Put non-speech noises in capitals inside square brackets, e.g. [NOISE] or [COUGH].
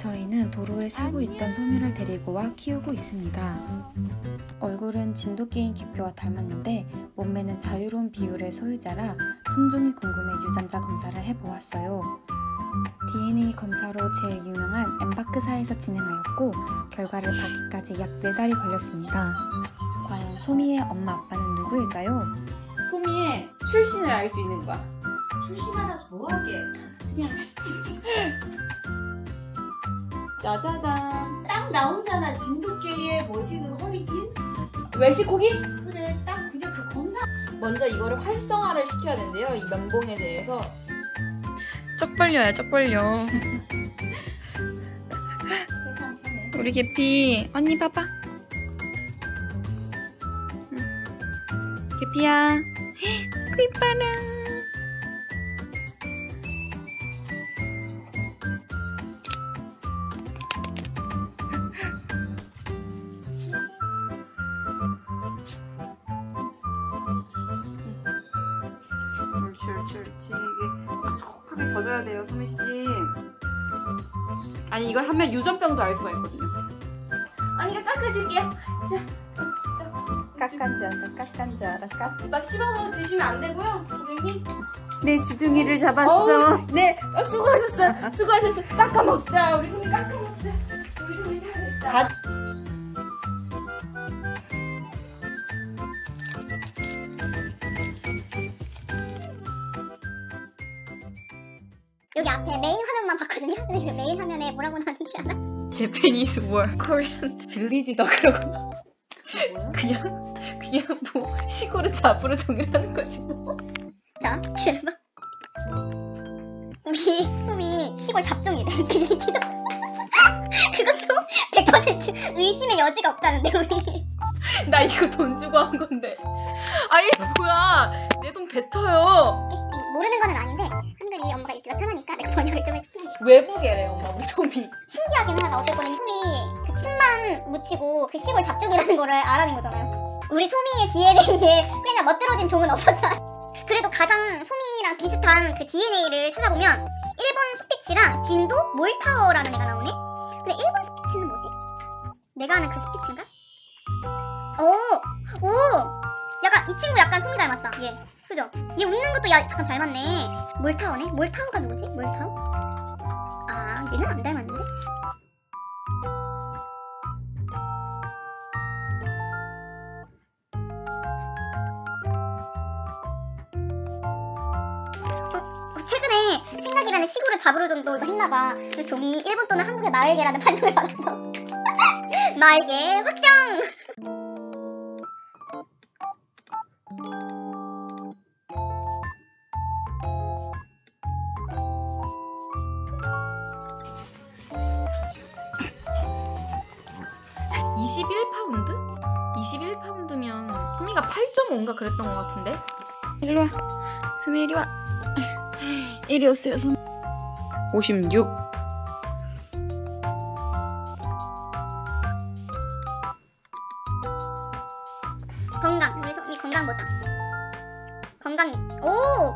저희는 도로에 살고 있던 소미를 데리고 와 키우고 있습니다. 얼굴은 진돗개인 기표와 닮았는데 몸매는 자유로운 비율의 소유자라 품종이 궁금해 유전자 검사를 해보았어요. DNA 검사로 제일 유명한 엠바크사에서 진행하였고 결과를 받기까지 약 4달이 걸렸습니다. 과연 소미의 엄마 아빠는 누구일까요? 소미의 출신을 알 수 있는 거야. 출신 알아서 뭐하게 [LAUGHS] [LAUGHS] 짜자잔. 딱 나오잖아 진돗개의 뭐지 그 허리띠 웰시코기? 그래 딱 그냥 그 검사 먼저 이거를 활성화를 시켜야 된대요. 이 면봉에 대해서. 쩍 벌려요, 쩍 벌려. 세상 편해. 우리 개피 언니 봐봐. 개피야. 그 이뻐라. 옳지. 이게 촉촉하게 젖어야 돼요, 소미 씨. 아니 이걸 하면 유전병도 알 수가 있거든요. 언니가 까까 줄게요. 까까인 줄 알아, 까까인 줄 알아, 까까. 막 씹어서 드시면 안 되고요, 고객님. 내 주둥이를 어우, 잡았어. 네, 어, 수고하셨어요. 수고하셨어요. 까까 먹자. 우리 소미 까까 먹자. 우리 소미 잘했다. 여기 앞에 메인 화면만 봤거든요. 근데 그 메인 화면에 뭐라고 나오는지 알아? Japanese war, Korean village 그러고? 그냥 그냥 뭐 시골을 잡으러 종이라는 거지 뭐. 자, 들어봐. 우리 소미 시골 잡종이래. [LAUGHS] 빌리지도. 그것도 100% 의심의 여지가 없다는데 우리. 나 이거 돈 주고 한 건데. 아이 뭐야? 내 돈 뱉어요. 모르는 거는 아닌데 한글이 엄마가 읽기가 편하니까 내가 번역을 좀 해줄게. 외국애래 엄마 우리 소미. 신기하긴 하다. 어쨌거나 이 소미 그 침만 묻히고 그 시골 잡종이라는 거를 알아낸 거잖아요. 우리 소미의 DNA에 꽤나 멋들어진 종은 없었다. [LAUGHS] 그래도 가장 소미랑 비슷한 그 DNA를 찾아보면 1번 스피츠랑 진도 몰타워라는 애가 나오네? 근데 1번 스피츠는 뭐지? 내가 아는 그 스피츠인가? 오! 오! 약간 이 친구 약간 소미 닮았다. 얘. 그죠? 얘 웃는 것도 야, 잠깐 닮았네. 몰타워네? 몰타워가 누구지? 몰타워? 아, 얘는 안 닮았는데? 어, 어, 최근에 생각이라는 시골을 잡으러 정도 했나봐. 그래서 종이 일본 또는 한국의 마을개라는 판정을 받았어. 마을개 확정! 21파운드? 21파운드면 소미가 8.5인가 그랬던 것 같은데? 일로 와. 소미 이리 와. 이리 오세요, 소미. 56. 건강. 우리 소미 건강 보자. 건강. 오!